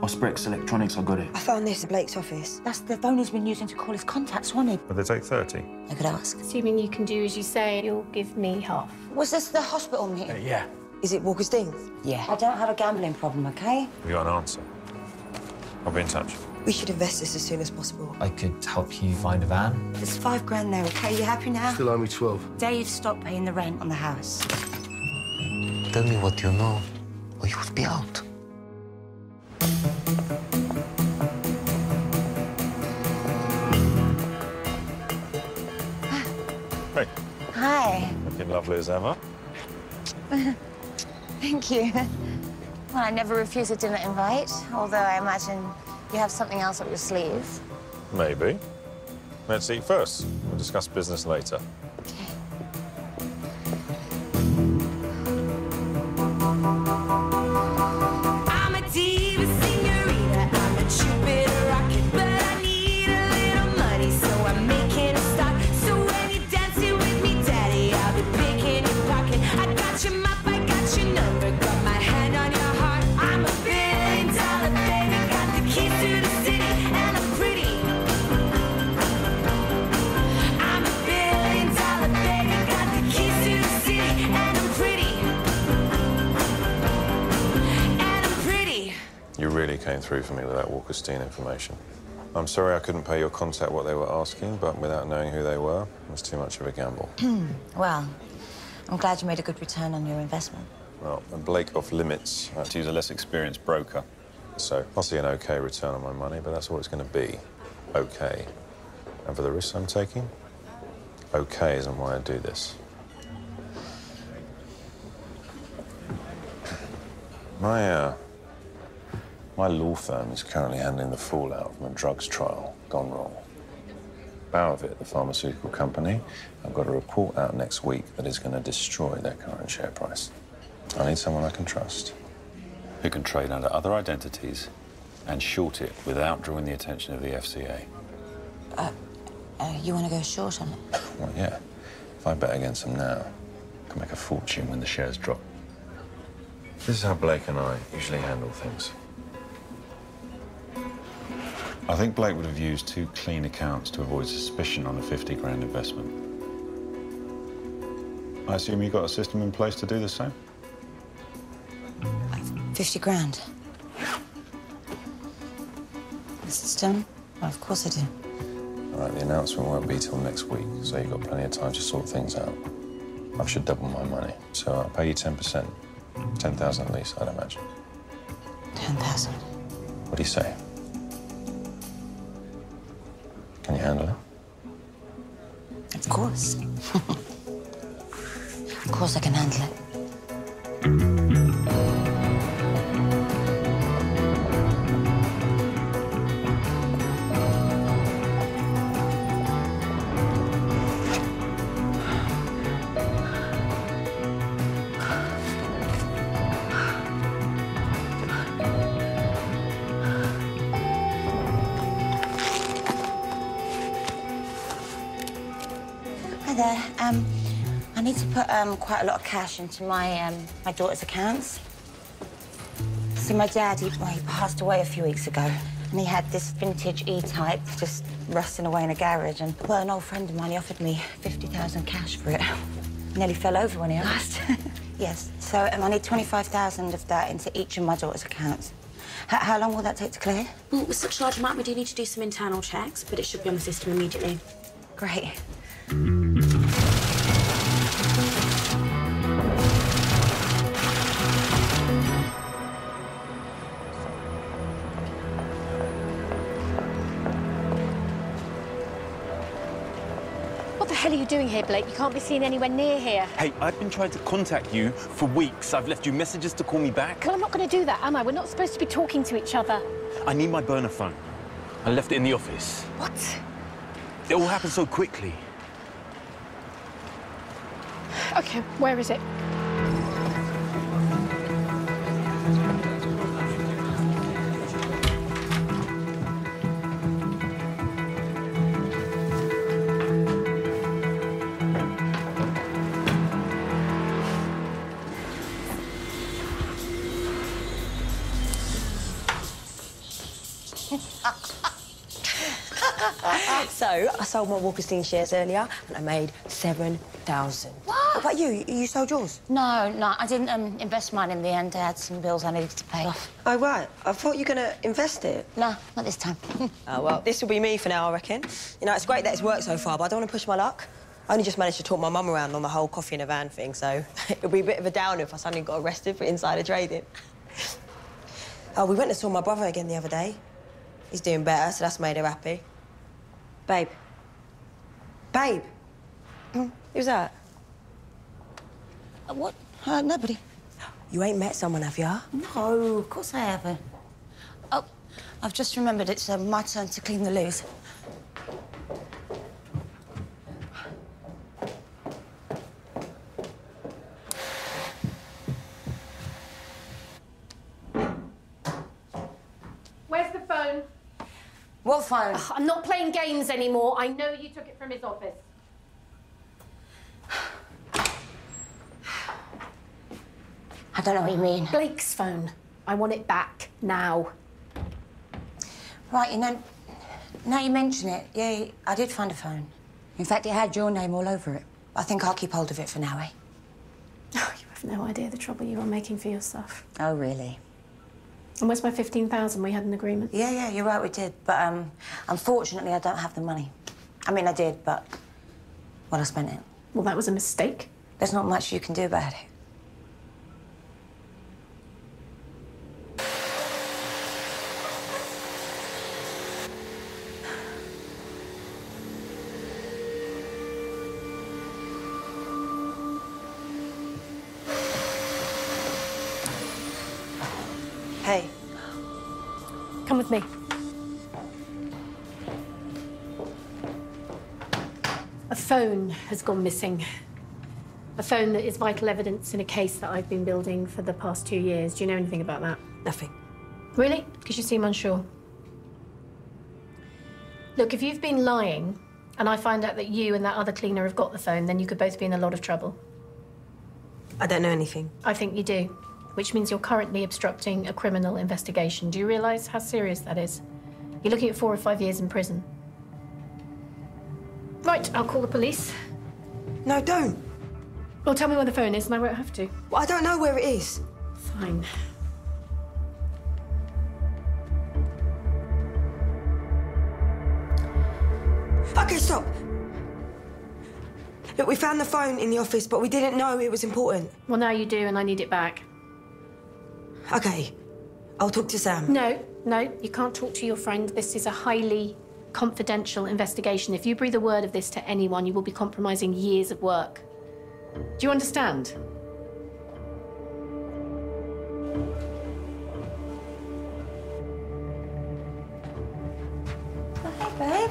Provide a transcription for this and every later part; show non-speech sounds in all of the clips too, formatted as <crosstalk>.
Osprex Electronics, I got it. I found this at Blake's office. That's the phone he's been using to call his contacts, wasn't it? Would they take 30? I could ask. Assuming you can do as you say, you'll give me half. Was this the hospital meeting? Uh, yeah. Is it Walker Steen? Yeah. I don't have a gambling problem, okay? We got an answer. I'll be in touch. We should invest this as soon as possible. I could help you find a van. There's five grand there, okay? You happy now? Still owe me 12. Dave stopped paying the rent on the house. Tell me what you know, or you would be out. Hey, Hi. looking lovely as ever. <laughs> Thank you. Well, I never refuse a dinner invite, although I imagine you have something else up your sleeve. Maybe. Let's eat first. We'll discuss business later. Came through for me with that Walker Steen information. I'm sorry I couldn't pay your contact what they were asking, but without knowing who they were, it was too much of a gamble. <clears throat> Well, I'm glad you made a good return on your investment. well, and Blake off limits. I had to use a less experienced broker. So I'll see an okay return on my money, but that's all it's going to be. Okay. And for the risks I'm taking, okay isn't why I do this. My, uh, my law firm is currently handling the fallout from a drugs trial gone wrong. Bowvit, the pharmaceutical company, I've got a report out next week that is going to destroy their current share price. I need someone I can trust. who can trade under other identities and short it without drawing the attention of the FCA. Uh, you want to go short on it? Well, yeah. If I bet against them now, I can make a fortune when the shares drop. This is how Blake and I usually handle things. I think Blake would have used two clean accounts to avoid suspicion on a 50 grand investment. I assume you got a system in place to do the same? 50 grand. System? Well, of course I do. All right, the announcement won't be till next week, so you've got plenty of time to sort things out. I should double my money, so I'll pay you 10%. 10,000 at least, I'd imagine. 10,000. What do you say? Can you handle it? Of course. <laughs> of course I can handle it. Quite a lot of cash into my um, my daughter's accounts. See, my dad, he, well, he passed away a few weeks ago, and he had this vintage E-Type just rusting away in a garage. And well, an old friend of mine, he offered me fifty thousand cash for it. <laughs> Nearly fell over when he asked. <laughs> yes. So um, I need twenty-five thousand of that into each of my daughter's accounts. H- how long will that take to clear? Well, with such a large amount, we do need to do some internal checks, but it should be on the system immediately. Great. Hell are you doing here, Blake? You can't be seen anywhere near here. Hey, I've been trying to contact you for weeks. I've left you messages to call me back. Well, I'm not going to do that, am I? We're not supposed to be talking to each other. I need my burner phone. I left it in the office. What? It all happened so quickly. Okay, where is it? Sold my Walkerstein shares earlier and I made 7,000. What? What about you? You sold yours? No, no, I didn't um, invest mine in the end. I had some bills I needed to pay off. Oh, right. I thought you were going to invest it. No, not this time. <laughs> Oh, well, this will be me for now, I reckon. You know, it's great that it's worked so far, but I don't want to push my luck. I only just managed to talk my mum around on the whole coffee in a van thing, so <laughs> it'll be a bit of a downer if I suddenly got arrested for insider trading. oh, we went and saw my brother again the other day. He's doing better, so that's made her happy. Babe. Babe. Hmm, Who's that? Uh, what? Uh, nobody. You ain't met someone, have ya? No, of course I haven't. Oh, I've just remembered it's uh, my turn to clean the loos. Where's the phone? Phone? I'm not playing games anymore. I know you took it from his office. I don't know what you mean. Blake's phone. I want it back now. Right, you know, now you mention it, yeah, I did find a phone. In fact, it had your name all over it. I think I'll keep hold of it for now, eh? Oh, <laughs> you have no idea the trouble you are making for yourself. Oh, really? And where's my 15,000? We had an agreement. Yeah, yeah, you're right, we did. But, um, unfortunately, I don't have the money. I mean, I did, but... Well, I spent it. Well, that was a mistake. There's not much you can do about it. Has gone missing. A phone that is vital evidence in a case that I've been building for the past two years. Do you know anything about that? Nothing. Really? Because you seem unsure. Look, if you've been lying and I find out that you and that other cleaner have got the phone, then you could both be in a lot of trouble. I don't know anything. I think you do, which means you're currently obstructing a criminal investigation. Do you realise how serious that is? You're looking at four or five years in prison. Right, I'll call the police. No, don't. Well, tell me where the phone is and I won't have to. Well, I don't know where it is. Fine. Okay, stop. Look, we found the phone in the office, but we didn't know it was important. Well, now you do, and I need it back. Okay, I'll talk to Sam. No, no, you can't talk to your friend. This is a highly confidential investigation. If you breathe a word of this to anyone, you will be compromising years of work. Do you understand? Hey, babe.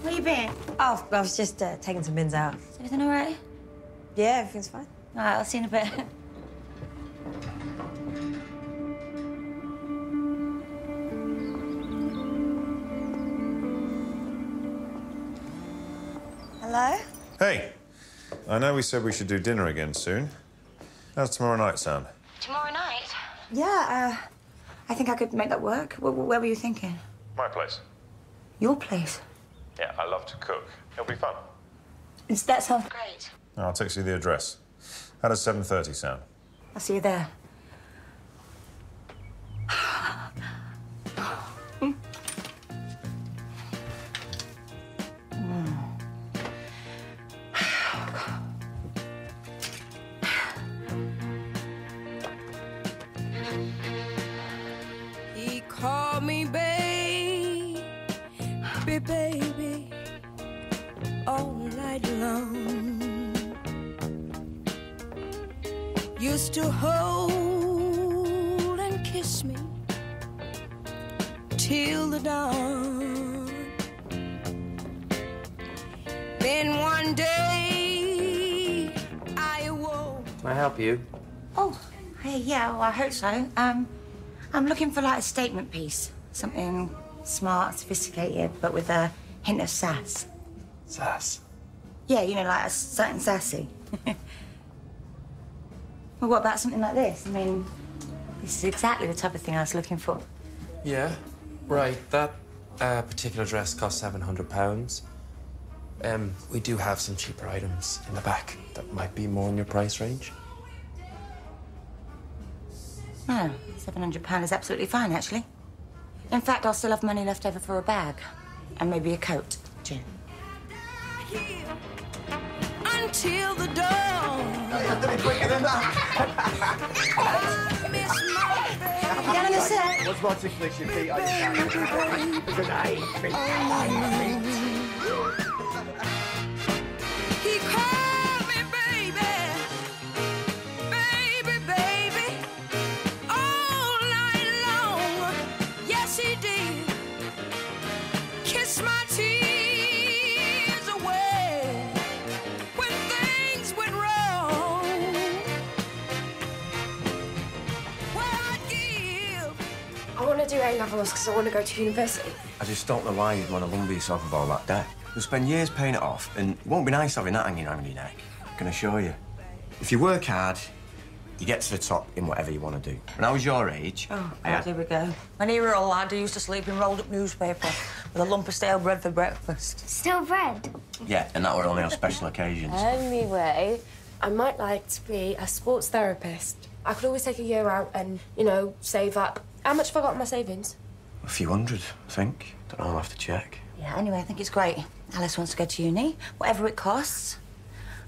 Where you been? Oh, I was just uh, taking some bins out. Is everything all right? Yeah, everything's fine. All right, I'll see you in a bit. Hello? Hey, I know we said we should do dinner again soon. How's tomorrow night sound? Tomorrow night? Yeah, uh, I think I could make that work. Where, where were you thinking? My place. Your place. Yeah, I love to cook. It'll be fun. It's, that sounds great. I'll text you the address. How does 7.30 sound? I'll see you there. Help you? Oh, hey, yeah, well, I hope so. Um, I'm looking for like a statement piece. Something smart, sophisticated, but with a hint of sass. Sass. Yeah, you know, like a certain sassy. <laughs> well, what about something like this? I mean, this is exactly the type of thing I was looking for. Yeah. Right, that uh, particular dress costs seven hundred pounds. Um, we do have some cheaper items in the back that might be more in your price range. No, £700 is absolutely fine, actually. In fact, I'll still have money left over for a bag. And maybe a coat, too. Until the dawn. Down on the set. What's more ticklish, your feet or your He A levels because I want to go to university. I just don't know why you'd want to lumber yourself with all that debt. You'll spend years paying it off, and it won't be nice having that hanging around your neck. I can assure you. If you work hard, you get to the top in whatever you want to do. When I was your age, Oh, I God, had... here we go. When he were a lad, he used to sleep in rolled-up newspaper with a lump of stale bread for breakfast. Stale bread? Yeah, and that were only on special occasions. Anyway, I might like to be a sports therapist. I could always take a year out and, you know, save up. How much have I got in my savings? A few hundred, I think. Don't know, I'll have to check. Yeah, anyway, I think it's great. Alice wants to go to uni. Whatever it costs,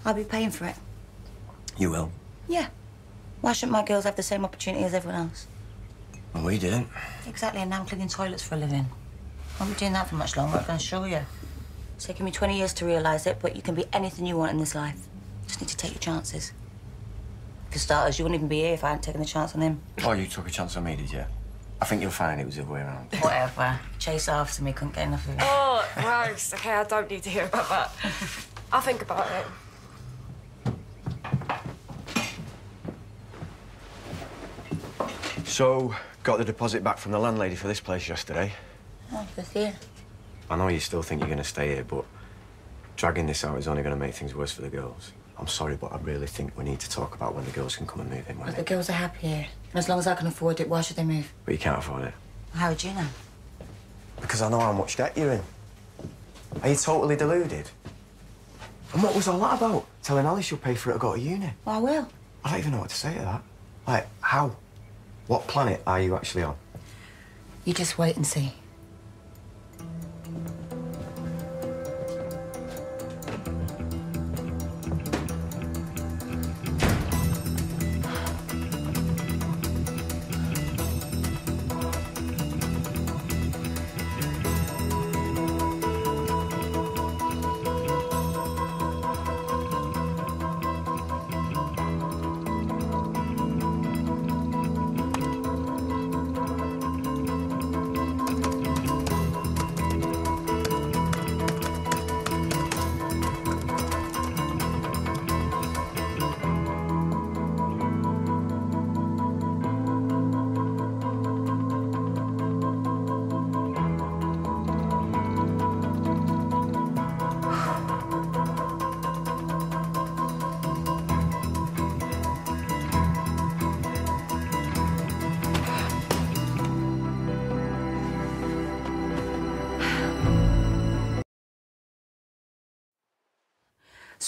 I'll be paying for it. You will. Yeah. Why shouldn't my girls have the same opportunity as everyone else? Well, we didn't. Exactly, and now I'm cleaning toilets for a living. I won't be doing that for much longer, I can assure you. It's taken me 20 years to realise it, but you can be anything you want in this life. Just need to take your chances. For starters, you wouldn't even be here if I hadn't taken the chance on him. Oh, you took a chance on me, did you? I think you'll find it was the other way around. Whatever. Chase after me, couldn't get enough of it. Oh, gross. Okay, I don't need to hear about that. I'll think about it. So, got the deposit back from the landlady for this place yesterday. Oh, good for you. I know you still think you're going to stay here, but dragging this out is only going to make things worse for the girls. I'm sorry, but I really think we need to talk about when the girls can come and move in with But the girls are happy here. And as long as I can afford it, why should they move? But you can't afford it. How would you know? Because I know how much debt you're in. Are you totally deluded? And what was all that about? Telling Alice you'll pay for it to go to uni? Well, I will. I don't even know what to say to that. Like, how? What planet are you actually on? You just wait and see.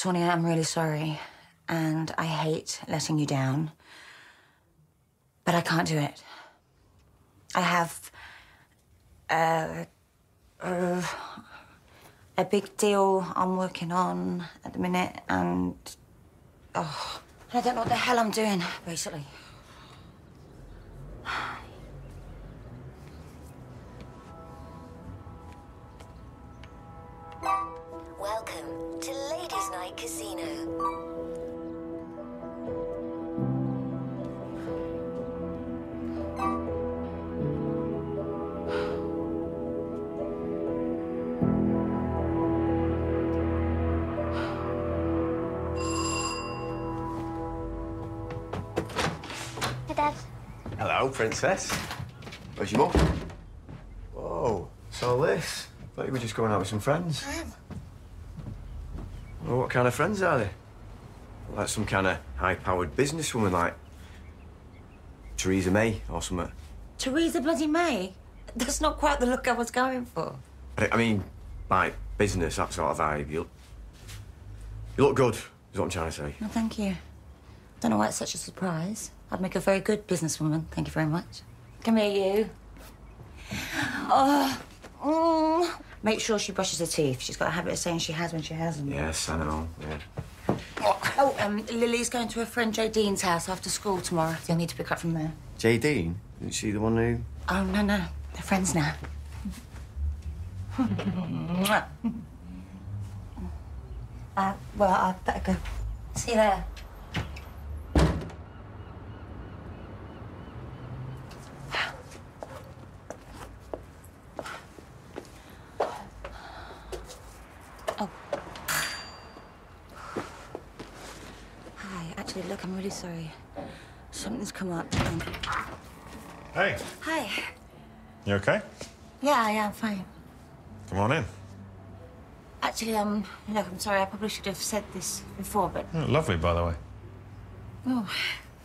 Sonia, I'm really sorry. And I hate letting you down. But I can't do it. I have uh, uh, a big deal I'm working on at the minute, and oh, I don't know what the hell I'm doing, basically. Welcome to Ladies Night Casino. Dad. Hello, princess. Where's your mum? Whoa, so this? Thought you were just going out with some friends. I am. Well, what kind of friends are they? Like some kind of high-powered businesswoman like Theresa May or something. Theresa bloody May? That's not quite the look I was going for. I mean, like business, that sort of vibe. You, you look good, is what I'm trying to say. Well, thank you. Don't know why it's such a surprise. I'd make a very good businesswoman. Thank you very much. Come here, you. <sighs> Oh, mm. Make sure she brushes her teeth. She's got a habit of saying she has when she hasn't. Yes, I know. Yeah. Oh, um, Lily's going to her friend Joe Dean's house after school tomorrow. You'll need to pick her up from there. Jay Dean, isn't she the one who? Oh, no, no. They're friends now. <laughs> Uh, well, I better go. See you later. Oh. Hi, actually, look, I'm really sorry. Something's come up. and- Hey, Hi. you okay? Yeah, yeah, I'm fine. Come on in. Actually, um, look, I'm sorry. I probably should have said this before, but Oh, lovely, by the way. oh,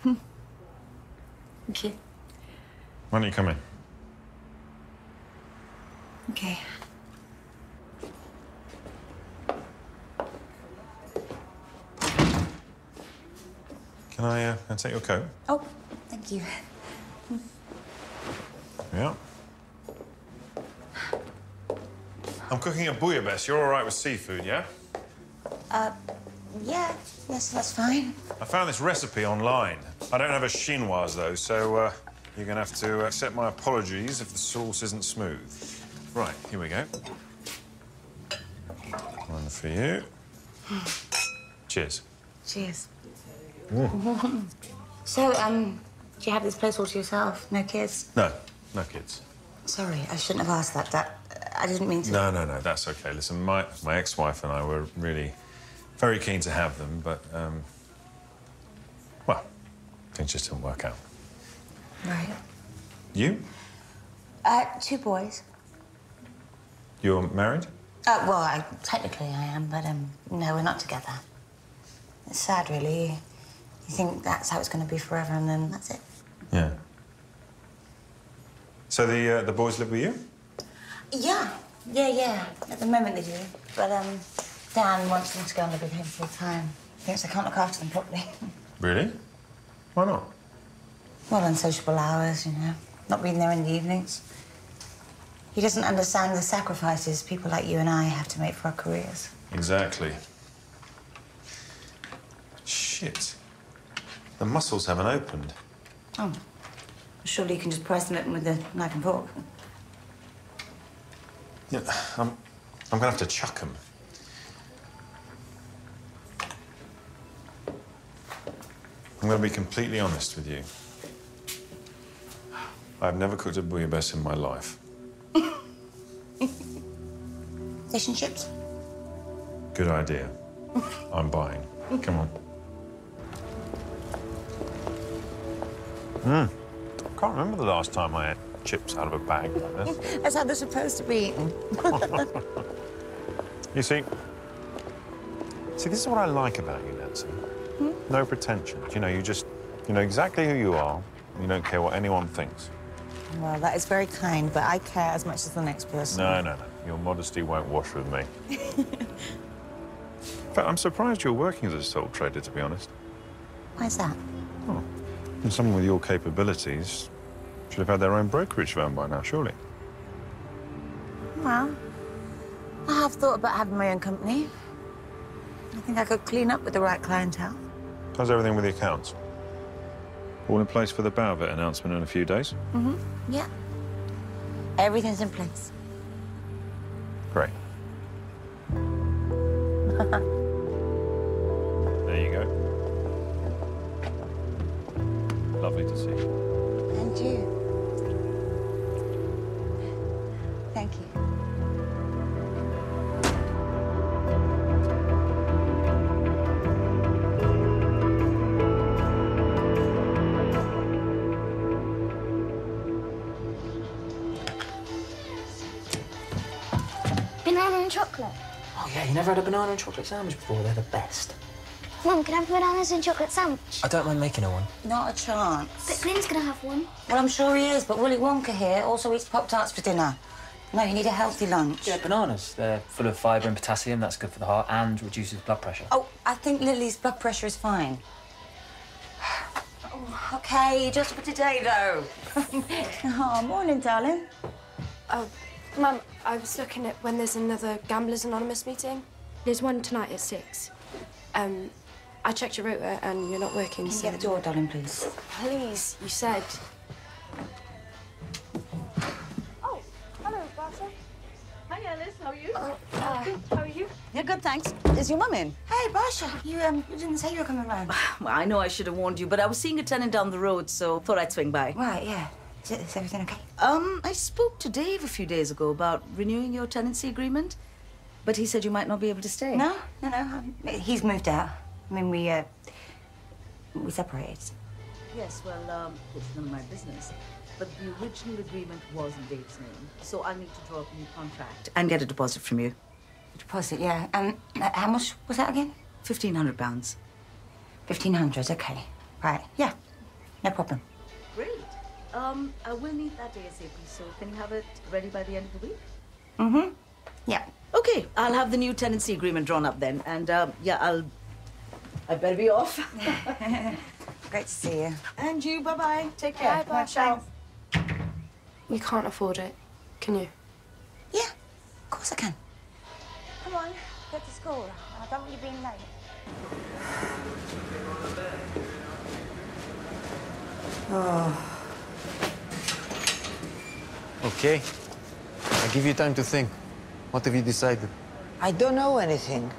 <laughs> thank you. Why don't you come in? Okay. Can I, uh, can I take your coat? Oh, thank you. Yeah. I'm cooking a bouillabaisse. You're all right with seafood, yeah? Uh, yeah, yes, that's fine. I found this recipe online. I don't have a chinois, though, so uh, you're going to have to accept my apologies if the sauce isn't smooth. Right, here we go. One for you. <gasps> Cheers. Cheers. Mm. so, um, do you have this place all to yourself? No kids? No, no kids. Sorry, I shouldn't have asked that. That I didn't mean to. No, no, no, that's okay. Listen, my, my ex-wife and I were really very keen to have them, but, um, well, things just didn't work out. Right. You? Uh, two boys. You're married? Uh, well, I, technically I am, but um, no, we're not together. It's sad, really. You think that's how it's going to be forever, and then that's it. Yeah. So the, uh, the boys live with you? Yeah, yeah, yeah. At the moment they do, but um, Dan wants them to go and live with him full time. Thinks I can't look after them properly. <laughs> Really? Why not? well, unsociable hours, you know, not being there in the evenings. He doesn't understand the sacrifices people like you and I have to make for our careers. Exactly. Shit. The mussels haven't opened. Oh, surely you can just price them open with a knife and fork. Yeah, I'm, I'm gonna have to chuck them. I'm gonna be completely honest with you. I've never cooked a bouillabaisse in my life. Fish and chips? Good idea. I'm buying. Come on. Hmm. I can't remember the last time I ate chips out of a bag like this. <laughs> That's how they're supposed to be eaten. <laughs> You see, see, this is what I like about you, Nancy. No pretensions. You know, you just, you know exactly who you are. You don't care what anyone thinks. well, that is very kind, but I care as much as the next person. No, no, no. Your modesty won't wash with me. <laughs> In fact, I'm surprised you're working as a sole trader, to be honest. Why's that? And someone with your capabilities should have had their own brokerage firm by now, surely. Well, I have thought about having my own company. I think I could clean up with the right clientele. How's everything with the accounts? All in place for the Bauvet announcement in a few days? Mm-hmm. Yeah. Everything's in place. Great. <laughs> Lovely to see you. And you. Thank you. Banana and chocolate. Oh, yeah, you never had a banana and chocolate sandwich before? They're the best. Mum, can I have bananas and chocolate sandwich? I don't mind making her one. Not a chance. But Glenn's gonna have one. Well, I'm sure he is, but Willy Wonka here also eats Pop Tarts for dinner. No, you need a healthy lunch. Yeah, bananas. They're full of fibre and potassium. That's good for the heart and reduces blood pressure. Oh, I think Lily's blood pressure is fine. Oh, <sighs> okay, just for today, though. <laughs> oh, morning, darling. Oh, Mum, I was looking at when there's another Gamblers Anonymous meeting. There's one tonight at six. Um, I checked your rota and you're not working. Can you so... get the door, darling, please? Please, you said. Oh, hello, Basha. Hi, Alice. How are you? uh, How are you? Yeah, good, thanks. Is your mum in? Hey, Basha, you um, you didn't say you were coming round. <sighs> Well, I know I should have warned you, but I was seeing a tenant down the road, so thought I'd swing by. Right, yeah. Is, is everything okay? Um, I spoke to Dave a few days ago about renewing your tenancy agreement, but he said you might not be able to stay. No, no, no. um, He's moved out. I mean, we uh, we separated. Yes, well, um, it's none of my business. But the original agreement was in Dave's name, so I'll need to draw up a new contract and get a deposit from you. Deposit, yeah. Um, how much was that again? Fifteen hundred pounds. Fifteen hundred. Okay. Right. Yeah. No problem. Great. Um, I will need that ASAP, so can you have it ready by the end of the week? Mm-hmm. Yeah. Okay, I'll have the new tenancy agreement drawn up then, and um, yeah, I'll. I better be off. <laughs> Great to see you. And you, bye bye. Take care. Bye, bye. You can't afford it, can you? Yeah, of course I can. Come on, get to school. I don't want you being late. Oh. <sighs> Okay. I give you time to think. What have you decided? I don't know anything.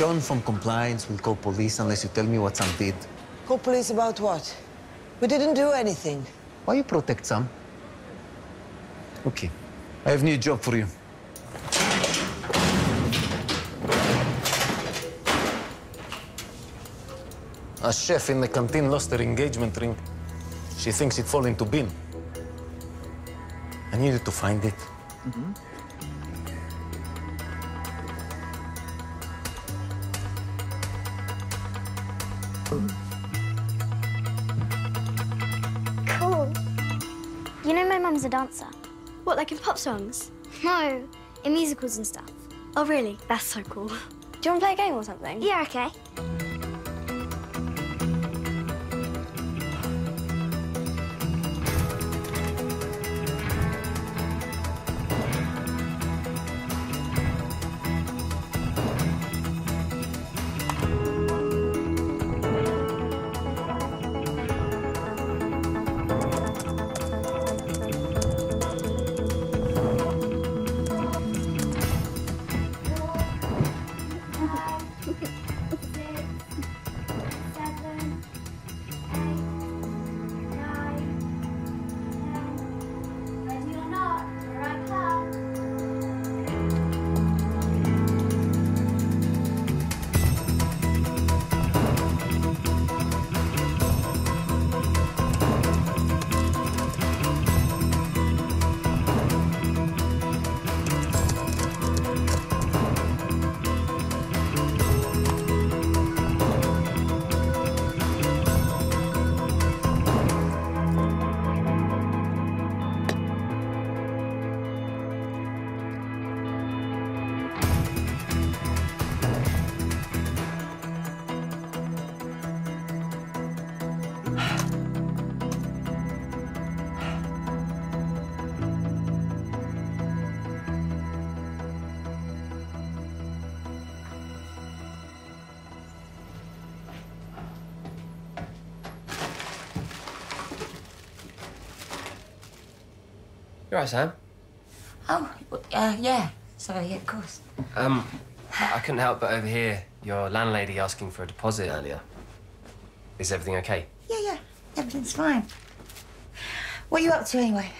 Sean from compliance will call police unless you tell me what Sam did. Call police about what? We didn't do anything. Why you protect Sam? Okay. I have new job for you. A chef in the canteen lost her engagement ring. She thinks it fell into bin. I needed to find it. Mm-hmm. Mm. Cool. You know my mum's a dancer. What, like in pop songs? No, in musicals and stuff. Oh, really? That's so cool. Do you want to play a game or something? Yeah, okay. Right, Sam. Oh, uh, yeah. Sorry, yeah, of course. Um, I couldn't help but overhear your landlady asking for a deposit earlier. Is everything okay? Yeah, yeah. Everything's fine. What are you up to anyway?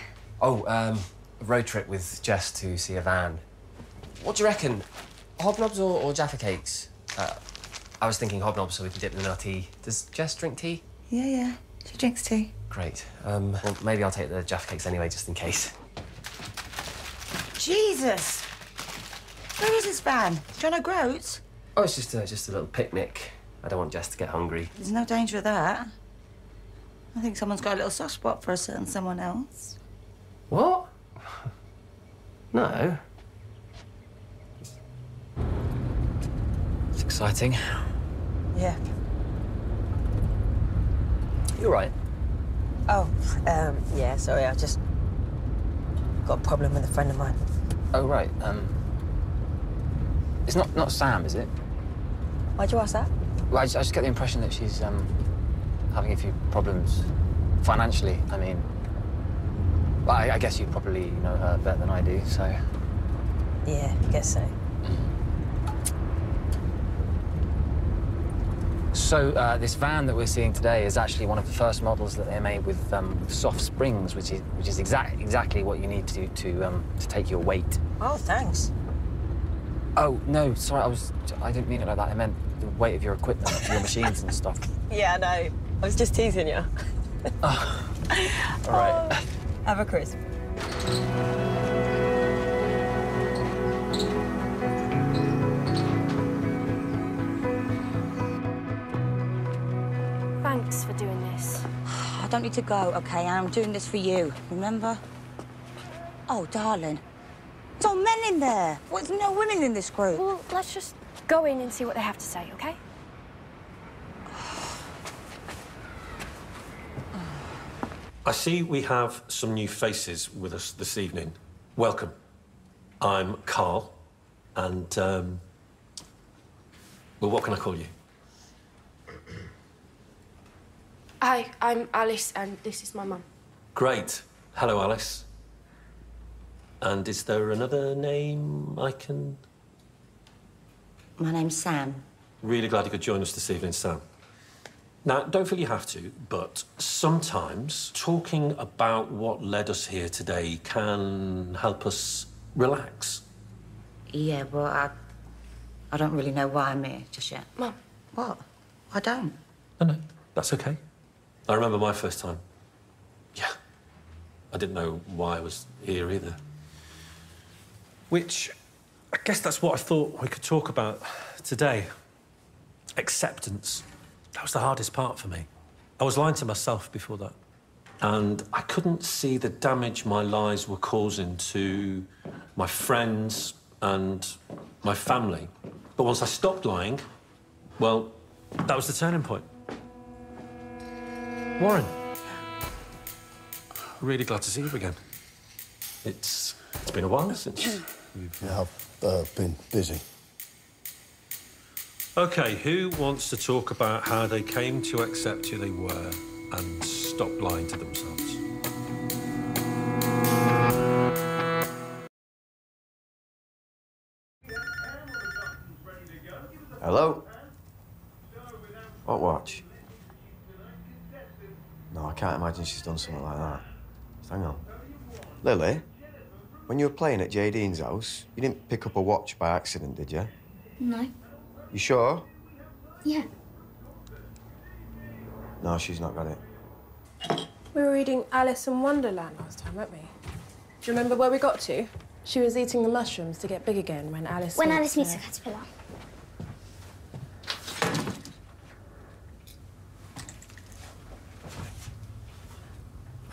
Oh, um, a road trip with Jess to see a van. What do you reckon? Hobnobs or, or Jaffa cakes? Uh, I was thinking hobnobs so we can dip them in our tea. Does Jess drink tea? Yeah, yeah. She drinks tea. Great. Um, well, maybe I'll take the Jaffa cakes anyway, just in case. Jesus! Where is this van? John O'Groats? Oh, it's just a, just a little picnic. I don't want Jess to get hungry. There's no danger of that. I think someone's got a little soft spot for a certain someone else. What? <laughs> No. It's exciting. Yeah. You're right. Oh, um, yeah, sorry, I just got a problem with a friend of mine. Oh, right. Um, it's not not Sam, is it? Why'd you ask that? Well, I just, I just get the impression that she's um, having a few problems financially. I mean, well, I, I guess you probably know her better than I do, so. Yeah, I guess so. So uh, this van that we're seeing today is actually one of the first models that they made with, um, with soft springs, which is which is exact, exactly what you need to to um, to take your weight. Oh, thanks. Oh no, sorry, I was I didn't mean it like that. I meant the weight of your equipment, your machines and stuff. <laughs> Yeah, I know. I was just teasing you. <laughs> <laughs> All right. Have a crisp. Don't need to go, okay? I'm doing this for you, remember? Oh, darling. It's all men in there. Well, there's no women in this group. Well, let's just go in and see what they have to say, okay? I see we have some new faces with us this evening. Welcome. I'm Carl, and um, well, what can I call you? Hi, I'm Alice, and this is my mum. Great. Hello, Alice. And is there another name I can? My name's Sam. Really glad you could join us this evening, Sam. Now, don't feel you have to, but sometimes talking about what led us here today can help us relax. Yeah, well, I, I don't really know why I'm here just yet. Mum. What? I don't. No, no, that's okay. I remember my first time. Yeah. I didn't know why I was here either. Which, I guess that's what I thought we could talk about today. Acceptance. That was the hardest part for me. I was lying to myself before that. And I couldn't see the damage my lies were causing to my friends and my family. But once I stopped lying, well, that was the turning point. Warren. Really glad to see you again. It's it's been a while since you've. Yeah, I've uh, been busy. Okay, who wants to talk about how they came to accept who they were and stop lying to themselves? Imagine she's done something like that. Just hang on. Lily, when you were playing at Jay Dean's house, you didn't pick up a watch by accident, did you? No. You sure? Yeah. No, she's not got it. We were reading Alice in Wonderland last time, weren't we? Do you remember where we got to? She was eating the mushrooms to get big again when Alice. When Alice meets her- a caterpillar.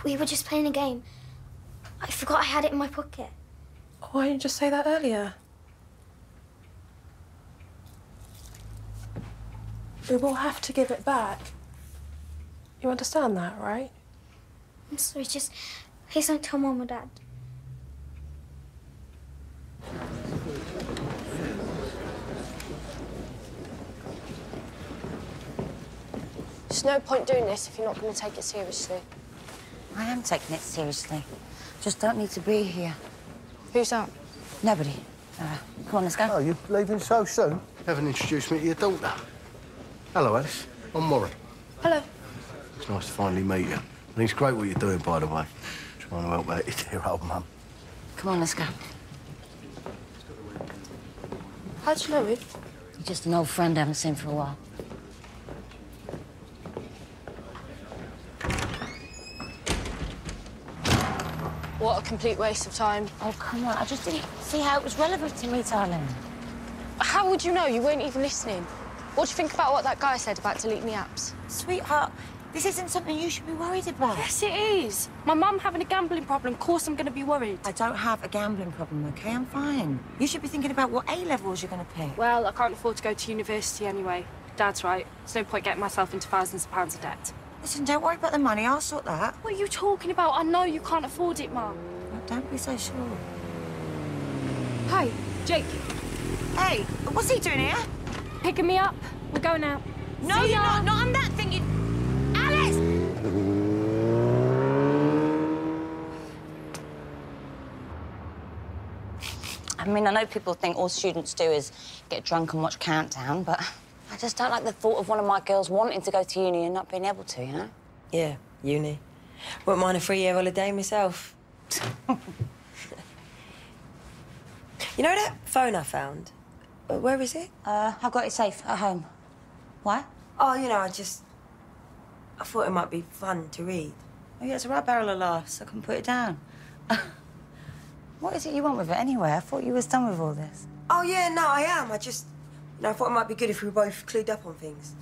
We were just playing a game. I forgot I had it in my pocket. Why didn't you just say that earlier? We will have to give it back. You understand that, right? I'm sorry, just please don't tell Mum or Dad. There's no point doing this if you're not going to take it seriously. I am taking it seriously. Just don't need to be here. Who's that? Nobody. Uh, come on, let's go. Oh, you're leaving so soon? Haven't introduced me to your daughter. Hello, Alice. I'm Warren. Hello. It's nice to finally meet you. And it's great what you're doing, by the way. Trying to help out your dear old mum. Come on, let's go. How'd you know him? You're just an old friend I haven't seen for a while. What a complete waste of time. Oh, come on. I just didn't see how it was relevant to me, darling. How would you know? You weren't even listening. What do you think about what that guy said about deleting the apps? Sweetheart, this isn't something you should be worried about. Yes, it is. My mum having a gambling problem. Of course I'm going to be worried. I don't have a gambling problem, okay? I'm fine. You should be thinking about what A levels you're going to pick. Well, I can't afford to go to university anyway. Dad's right. There's no point getting myself into thousands of pounds of debt. Listen, don't worry about the money. I'll sort that. What are you talking about? I know you can't afford it, Mum. Well, don't be so sure. Hi, Jake. Hey, what's he doing here? Picking me up. We're going out. No, See you're ya. not. Not on that thing. You... Alice! I mean, I know people think all students do is get drunk and watch Countdown, but I just don't like the thought of one of my girls wanting to go to uni and not being able to, you know? Yeah, uni. Wouldn't mind a three-year holiday myself. <laughs> you know that phone I found? Where is it? Uh, I've got it safe at home. Why? Oh, you know, I just... I thought it might be fun to read. Oh, yeah, it's a right barrel of laughs. I can put it down. <laughs> what is it you want with it anyway? I thought you was done with all this. Oh, yeah, no, I am. I just... You know, I thought it might be good if we were both clued up on things.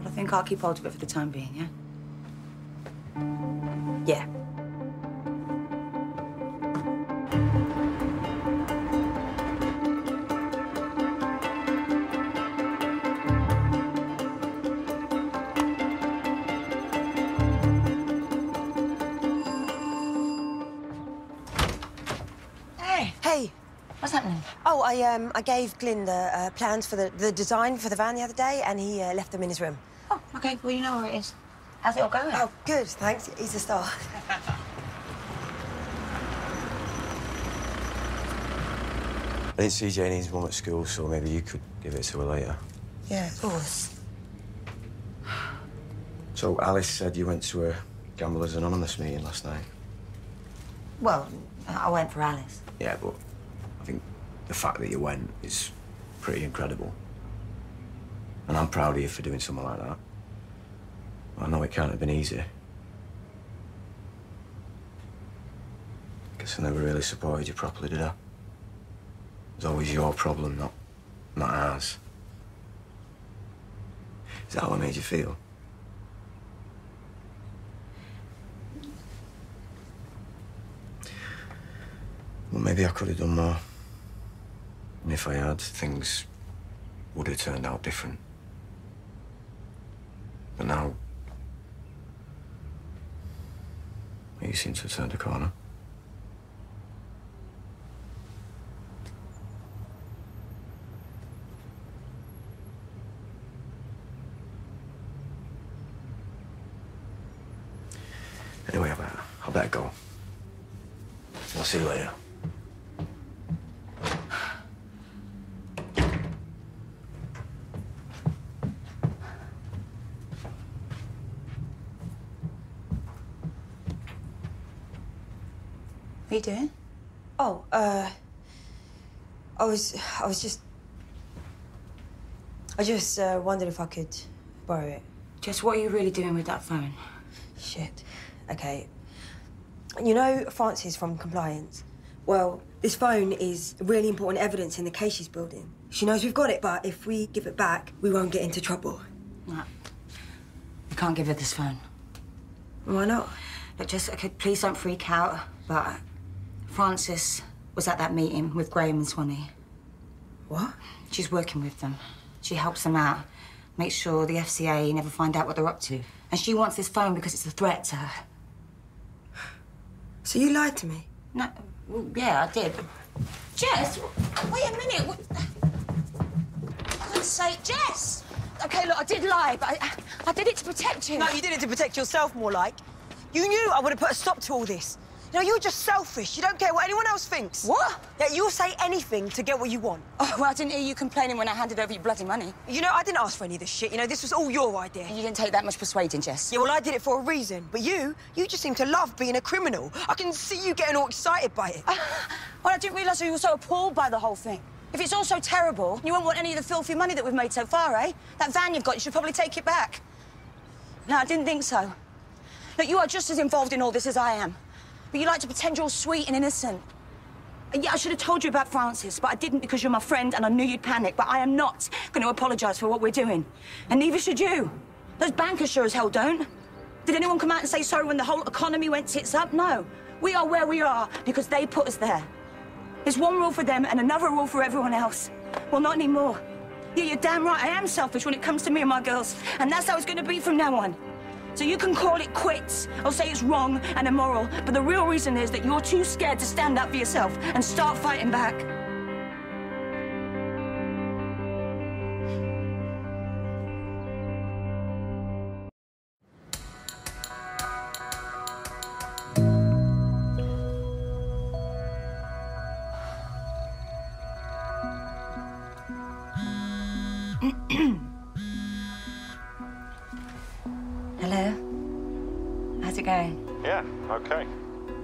Well, I think I'll keep hold of it for the time being, yeah? Yeah. Hey! Hey. What's happening? Oh, I um I gave Glyn the uh, plans for the, the design for the van the other day, and he uh, left them in his room. Oh, okay. Well, you know where it is. How's it all going? Oh, good. Thanks. He's a star. I think CJ needs mum at school, so maybe you could give it to her later. Yeah, of course. So Alice said you went to a Gamblers Anonymous meeting last night. Well, I went for Alice. Yeah, but I think the fact that you went is pretty incredible. And I'm proud of you for doing something like that. I know it can't have been easy. Guess I never really supported you properly, did I? It was always your problem, not, not ours. Is that how I made you feel? Well, maybe I could have done more. And if I had, things would have turned out different. But now, you seem to have turned a corner. Anyway, I better, I better go. I'll see you later. What are you doing? Oh, uh, I was, I was just, I just uh, wondered if I could borrow it. Just what are you really doing with that phone? Shit. Okay. You know Frances from compliance? Well, this phone is really important evidence in the case she's building. She knows we've got it, but if we give it back, we won't get into trouble. No. You can't give her this phone. Why not? Look, just, okay, please don't freak out, but Frances was at that meeting with Graham and Swanee. What? She's working with them. She helps them out, makes sure the FCA never find out what they're up to. And she wants this phone because it's a threat to her. So you lied to me? No, well, yeah, I did. Jess, wait a minute. What... For God's sake, Jess! Okay, look, I did lie, but I, I did it to protect you. No, you did it to protect yourself, more like. You knew I would have put a stop to all this. You know, you're just selfish. You don't care what anyone else thinks. What? Yeah, you'll say anything to get what you want. Oh, well, I didn't hear you complaining when I handed over your bloody money. You know, I didn't ask for any of this shit. You know, this was all your idea. You didn't take that much persuading, Jess. Yeah, well, I did it for a reason. But you, you just seem to love being a criminal. I can see you getting all excited by it. Well, I didn't realise you were so appalled by the whole thing. If it's all so terrible, you won't want any of the filthy money that we've made so far, eh? That van you've got, you should probably take it back. No, I didn't think so. Look, you are just as involved in all this as I am. But you like to pretend you're sweet and innocent. Yeah, I should have told you about Frances, but I didn't because you're my friend and I knew you'd panic. But I am not going to apologise for what we're doing. And neither should you. Those bankers sure as hell don't. Did anyone come out and say sorry when the whole economy went tits up? No. We are where we are because they put us there. There's one rule for them and another rule for everyone else. Well, not anymore. Yeah, you're damn right. I am selfish when it comes to me and my girls. And that's how it's going to be from now on. So you can call it quits or say it's wrong and immoral, but the real reason is that you're too scared to stand up for yourself and start fighting back.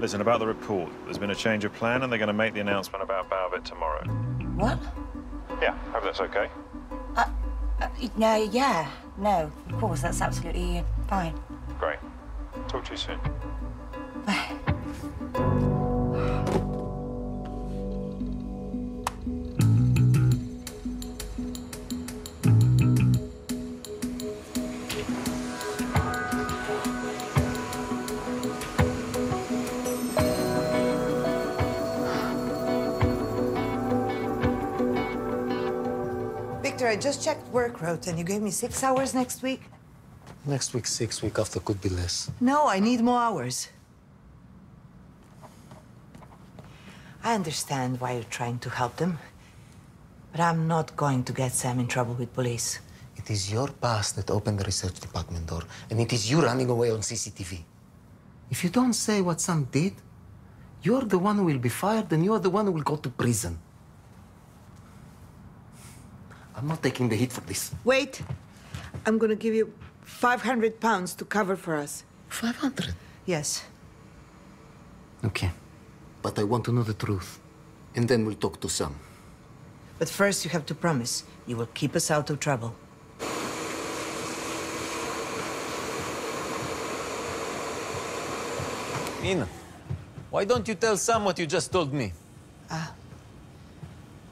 Listen, about the report, there's been a change of plan and they're going to make the announcement about Bowvit tomorrow. What? Yeah, hope that's okay. Uh, no, yeah. No, of course, that's absolutely uh, fine. Great. Talk to you soon. Victor, I just checked work rota and you gave me six hours next week. Next week, six week after could be less. No, I need more hours. I understand why you're trying to help them, but I'm not going to get Sam in trouble with police. It is your boss that opened the research department door, and it is you running away on CCTV. If you don't say what Sam did, you're the one who will be fired, and you're the one who will go to prison. I'm not taking the heat for this. Wait, I'm gonna give you 500 pounds to cover for us. 500? Yes. Okay. But I want to know the truth. And then we'll talk to Sam. But first, you have to promise you will keep us out of trouble. Nina, why don't you tell Sam what you just told me? Ah.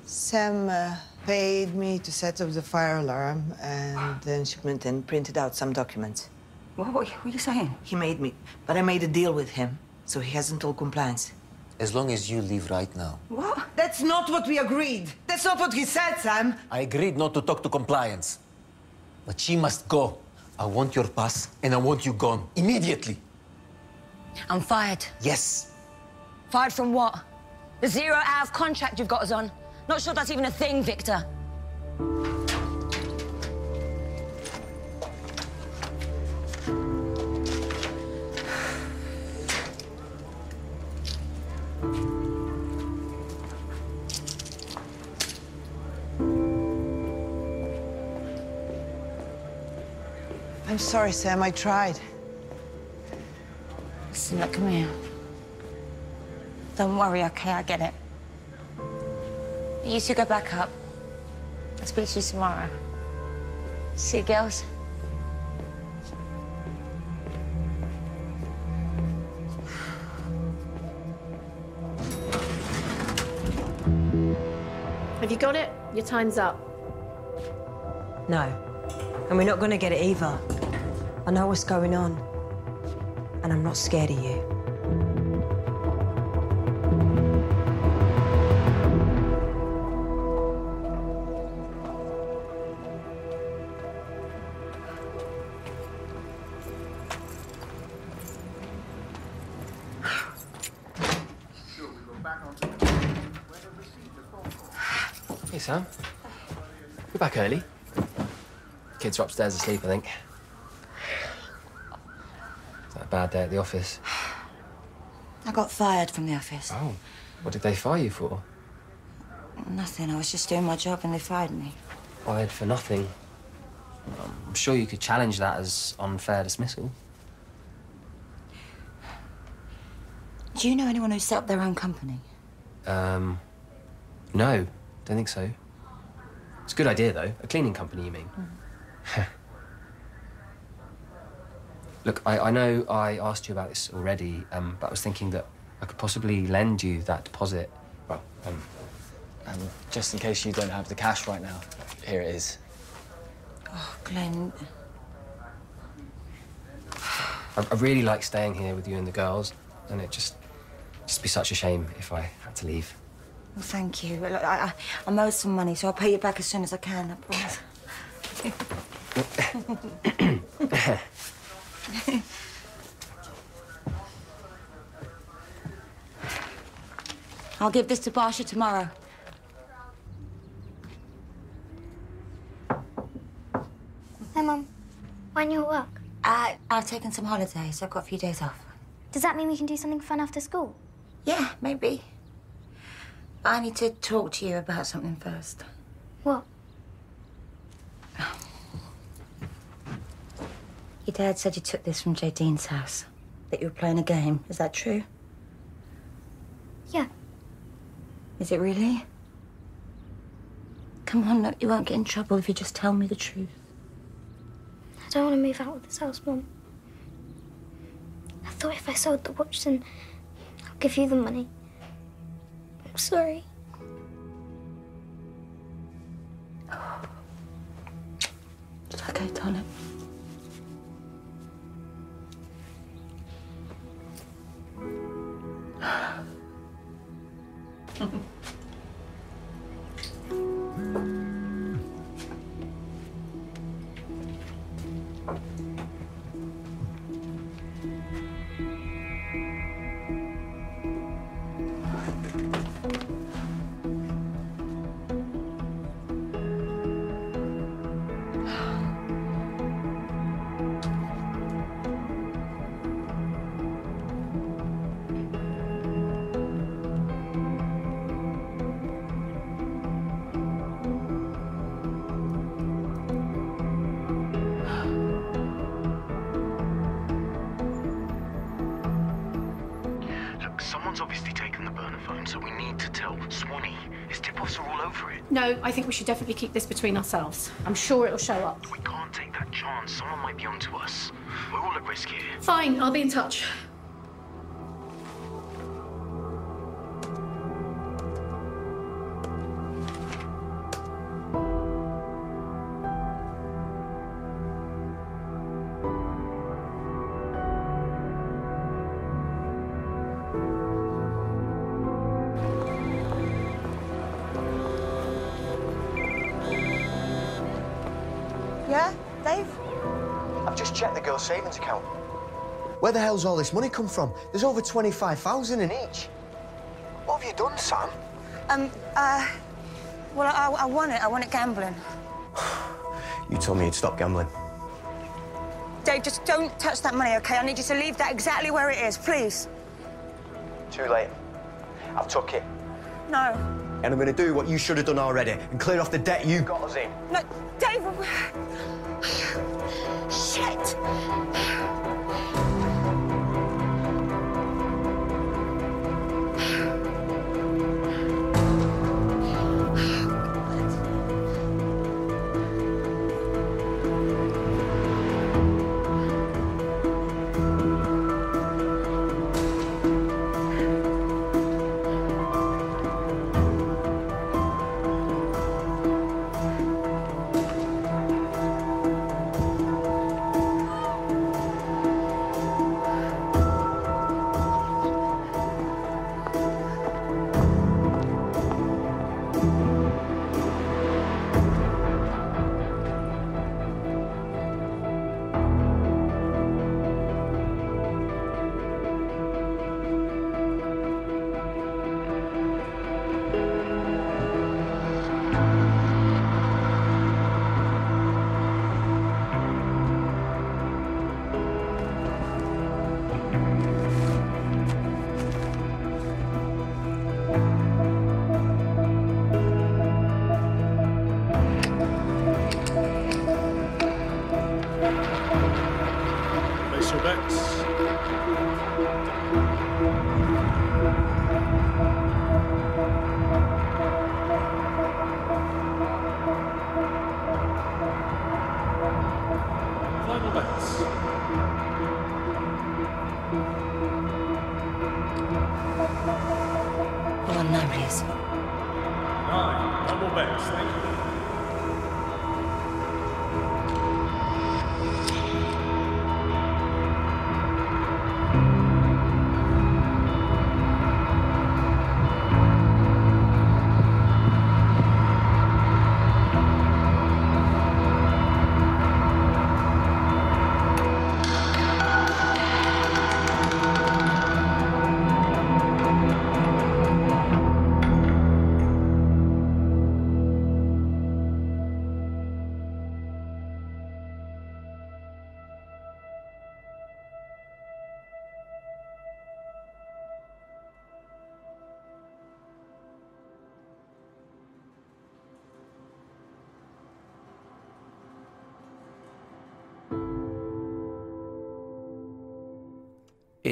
Sam uh, paid me to set up the fire alarm and then she went and printed out some documents. What, what, what are you saying? He made me, but I made a deal with him, so he hasn't told compliance. As long as you leave right now. What? That's not what we agreed. That's not what he said, Sam. I agreed not to talk to compliance. But she must go. I want your pass, and I want you gone. Immediately. I'm fired. Yes. Fired from what? The zero hour contract you've got us on. Not sure that's even a thing, Victor. I'm sorry, Sam. I tried. Listen, look, come here. Don't worry, okay? I get it. You two go back up. I'll speak to you tomorrow. See you, girls. Have you got it? Your time's up. No. And we're not going to get it either. I know what's going on. And I'm not scared of you. Sam. You're back early. Kids are upstairs asleep, I think. Is that a bad day at the office? <sighs> I got fired from the office. Oh. What did they fire you for? Nothing. I was just doing my job and they fired me. Fired for nothing. I'm sure you could challenge that as unfair dismissal. Do you know anyone who set up their own company? Um, no, don't think so. It's a good idea, though. A cleaning company, you mean? <laughs> Look, I, I know I asked you about this already, um, but I was thinking that I could possibly lend you that deposit Well, um, um, just in case you don't have the cash right now, here it is. Oh, Glenn. I, I really like staying here with you and the girls, and it just just be such a shame if I had to leave. Well, thank you. Look, I, I, I'm owed some money, so I'll pay you back as soon as I can, I promise. I'll give this to Barsha tomorrow. Hey, Mum. When you at work? I, I've taken some holidays. I've got a few days off. Does that mean we can do something fun after school? Yeah, maybe. I need to talk to you about something first. What? Your dad said you took this from Jadine's house. That you were playing a game. Is that true? Yeah. Is it really? Come on, look, you won't get in trouble if you just tell me the truth. I don't want to move out of this house, Mum. I thought if I sold the watch, then I'll give you the money. Sorry. No, I think we should definitely keep this between ourselves. I'm sure it'll show up. We can't take that chance. Someone might be onto us. We're all at risk here. Fine, I'll be in touch. Where the hell's all this money come from? There's over 25,000 in each. What have you done, Sam? Um, uh, well, I, I won it. I won it gambling. <sighs> You told me you'd stop gambling. Dave, just don't touch that money, okay? I need you to leave that exactly where it is, please. Too late. I've took it. No. And I'm going to do what you should have done already and clear off the debt you got us in. No, Dave. <sighs> Shit. No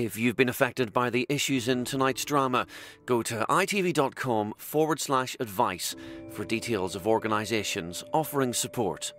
If you've been affected by the issues in tonight's drama, go to itv.com forward slash advice for details of organisations offering support.